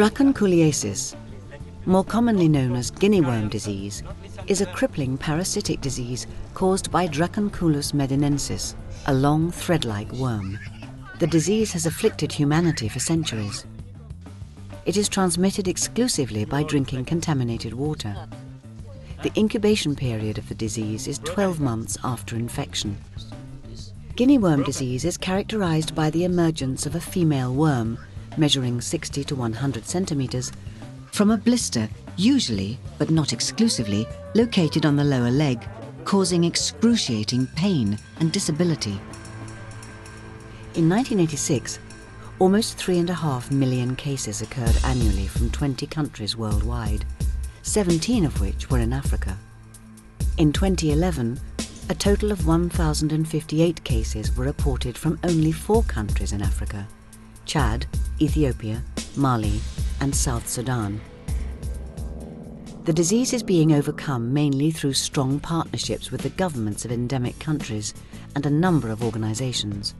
Dracunculiasis, more commonly known as guinea worm disease, is a crippling parasitic disease caused by Dracunculus medinensis, a long thread-like worm. The disease has afflicted humanity for centuries. It is transmitted exclusively by drinking contaminated water. The incubation period of the disease is 12 months after infection. Guinea worm disease is characterized by the emergence of a female worm, measuring 60 to 100 centimeters, from a blister, usually, but not exclusively, located on the lower leg, causing excruciating pain and disability. In 1986, almost 3.5 million cases occurred annually from 20 countries worldwide, 17 of which were in Africa. In 2011, a total of 1,058 cases were reported from only four countries in Africa Chad, Ethiopia, Mali, and South Sudan. The disease is being overcome mainly through strong partnerships with the governments of endemic countries and a number of organizations.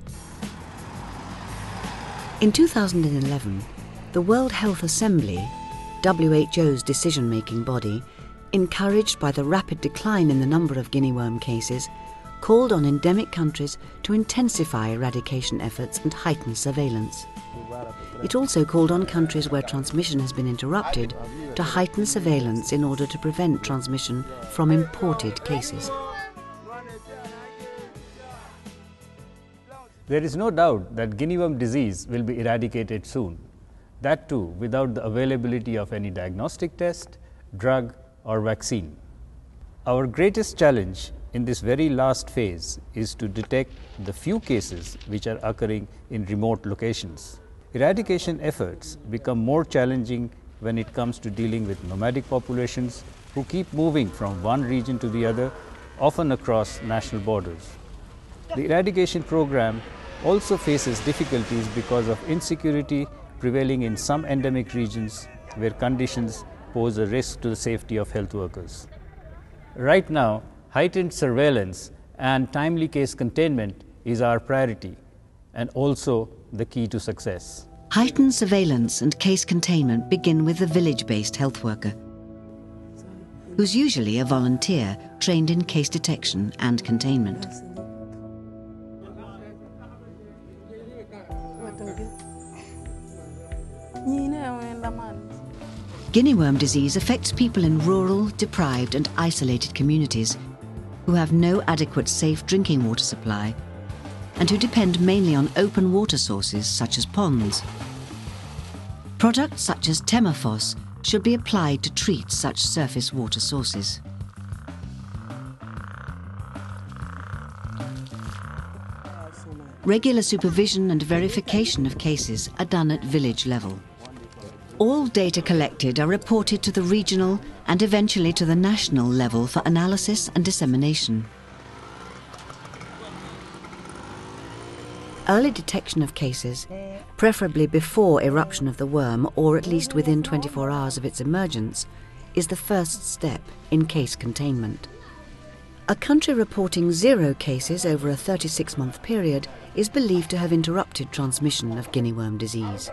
In 2011, the World Health Assembly, WHO's decision making body, encouraged by the rapid decline in the number of guinea worm cases, called on endemic countries to intensify eradication efforts and heighten surveillance. It also called on countries where transmission has been interrupted to heighten surveillance in order to prevent transmission from imported cases. There is no doubt that guinea worm disease will be eradicated soon, that too without the availability of any diagnostic test, drug or vaccine. Our greatest challenge in this very last phase is to detect the few cases which are occurring in remote locations. Eradication efforts become more challenging when it comes to dealing with nomadic populations who keep moving from one region to the other, often across national borders. The eradication program also faces difficulties because of insecurity prevailing in some endemic regions where conditions pose a risk to the safety of health workers. Right now, heightened surveillance and timely case containment is our priority and also the key to success. Heightened surveillance and case containment begin with the village based health worker, who's usually a volunteer trained in case detection and containment. Guinea worm disease affects people in rural, deprived, and isolated communities who have no adequate safe drinking water supply and who depend mainly on open water sources such as ponds. Products such as Temephos should be applied to treat such surface water sources. Regular supervision and verification of cases are done at village level. All data collected are reported to the regional and eventually to the national level for analysis and dissemination. Early detection of cases, preferably before eruption of the worm or at least within 24 hours of its emergence, is the first step in case containment. A country reporting zero cases over a 36 month period is believed to have interrupted transmission of guinea worm disease.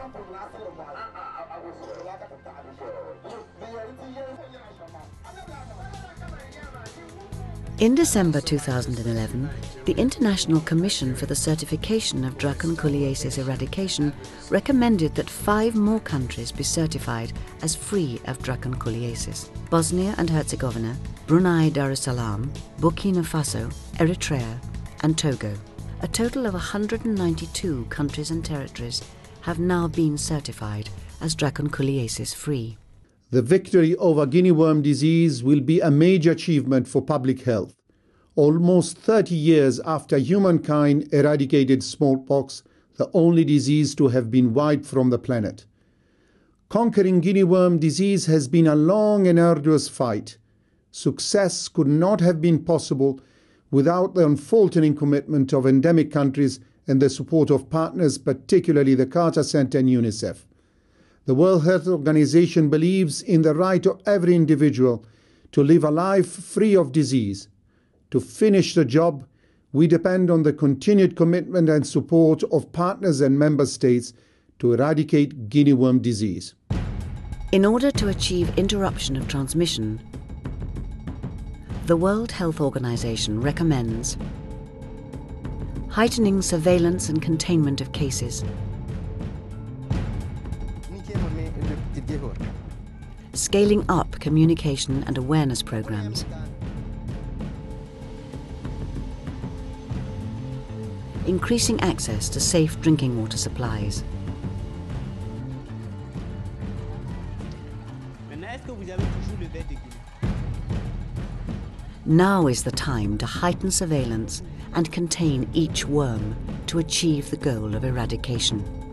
In December 2011, the International Commission for the Certification of Dracunculiasis Eradication recommended that five more countries be certified as free of dracunculiasis Bosnia and Herzegovina, Brunei Darussalam, Burkina Faso, Eritrea, and Togo. A total of 192 countries and territories have now been certified as dracunculiasis free. The victory over guinea worm disease will be a major achievement for public health. Almost 30 years after humankind eradicated smallpox, the only disease to have been wiped from the planet. Conquering guinea worm disease has been a long and arduous fight. Success could not have been possible without the unfaltering commitment of endemic countries and the support of partners, particularly the Carter Center and UNICEF. The World Health Organization believes in the right of every individual to live a life free of disease. To finish the job, we depend on the continued commitment and support of partners and member states to eradicate guinea worm disease. In order to achieve interruption of transmission, the World Health Organization recommends heightening surveillance and containment of cases, scaling up communication and awareness programs, increasing access to safe drinking water supplies, Now is the time to heighten surveillance and contain each worm to achieve the goal of eradication.